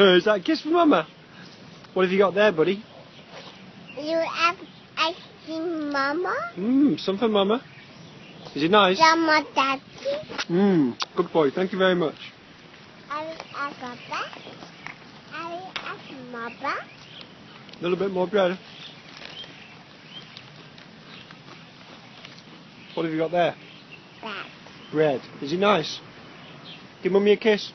Is that a kiss from Mama? What have you got there, buddy? You have ice cream, Mama? Mmm, something, Mama. Is it nice? Some for Daddy? Mmm, good boy. Thank you very much. I will ask Papa. I will ask Mama. A little bit more bread. What have you got there? Bread. Bread. Is it nice? Give Mummy a kiss.